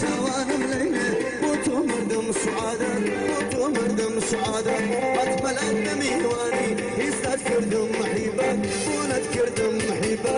سوانم ليلة موتو مردم سعادة موتو مردم سعادة أطفال أدمي واني يستاذ كردم محيبك ولد كردم محيبك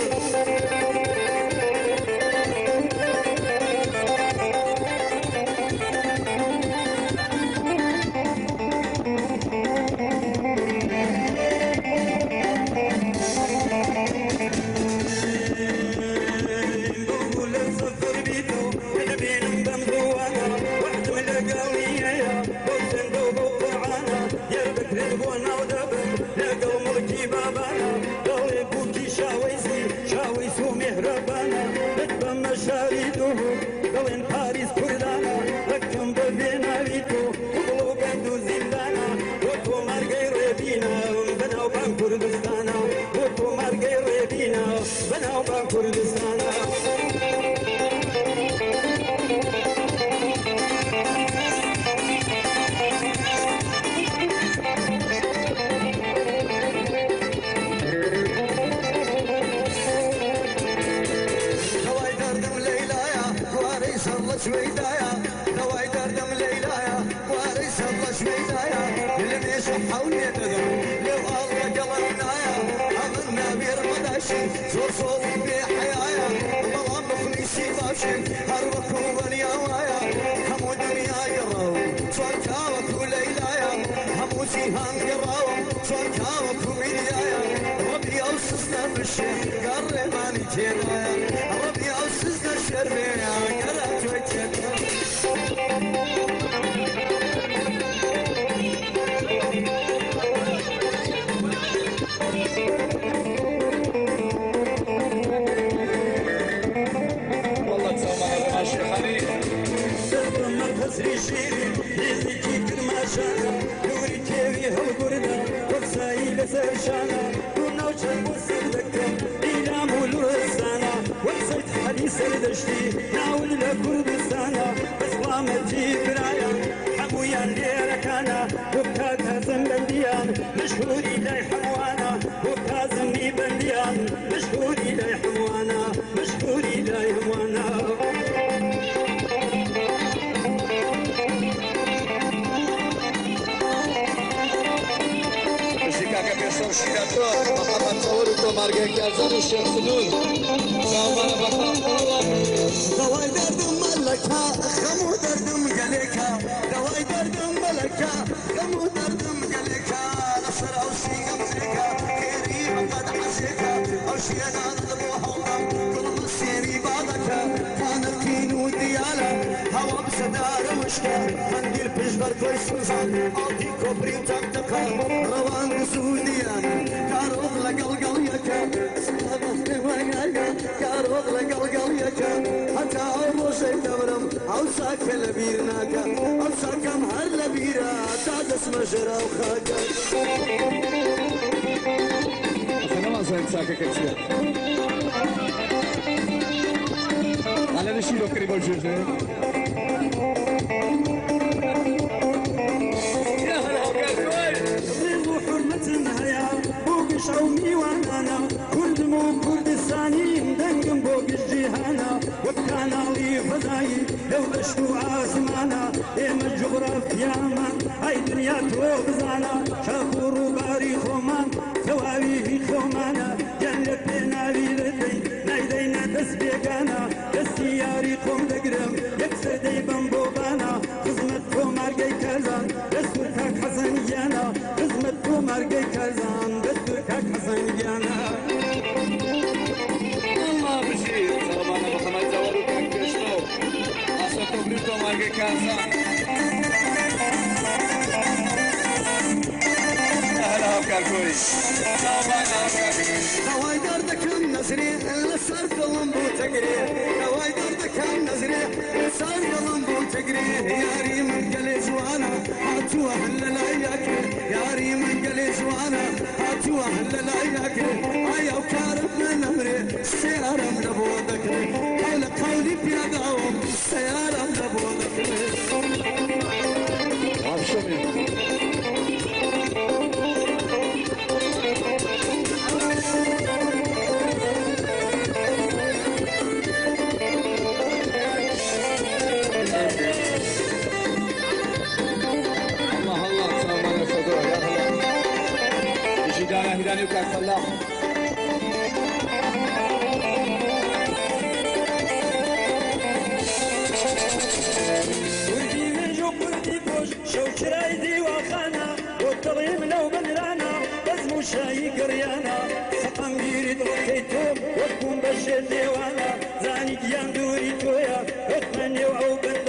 يصح ونيتهم لو الله قلبنايا عملنا بير مداشي زور صوت بحيايا والله مخلصي باشي. هربك وبنيا وايا مركز ريشيري يزيكي كرماشانا نوري كيوي هالقرنا وكساي لسرشانا كنا وشن وسردك إلى مولو السانا وكسيت حدي سردشتي ناول لكردستانا بس قامتي برايا حمويا ليركانا وكاكا زنبنديان مشهور إلي حموانا وكازمي erkeklerden uşaksının Kavmana bakan paralar Davay derdim malaka Kamu derdim geleka. Davay derdim malaka Kamu derdim geleka. Nasır avşi yamreka Keri amad haseka Avşi anadlı muhamdam Kulumuz seri badaka Tanır kinu diyala. Hava bisedara müşke Kandil pejber koysun zan Aldi kopri tak taka Ravan zudiyan Karol la galga عوساك لبيرناكا عوساك مهر لبيرا تاج اسم جرا وخاكا ما زين ساكا كتير على نشيلو قريب الجوجة يا حرمة النهاية بوق شعومي و کوردستانی دەنگم بۆ گشتجیهانا وەک کاناڵی بەدایی لەو بەشت و ئاسمانە ئێمە جغرافیامان ئای دنیا تۆ بزانە. چاپ كبريتو مرگه کرزان هلا وكالكوي سامان دواي دردك النزري صار قلم بو تقري دواي دردك النزري صار قلم بو تقري يا ريم قلي جوانا هاتوا هلا لا ياكل يا ريم قلي جوانا هاتوا هلا لا ياكل ايا وكارب من امري السيارة من ابو ذكري قول قولي بيا السيارة Thank you. ومنرانا بزم شاي قريانا سقم جيري دروكيتو وكم بشر ديوانا زاني ديان دوري تويا وكمن يوعو بنت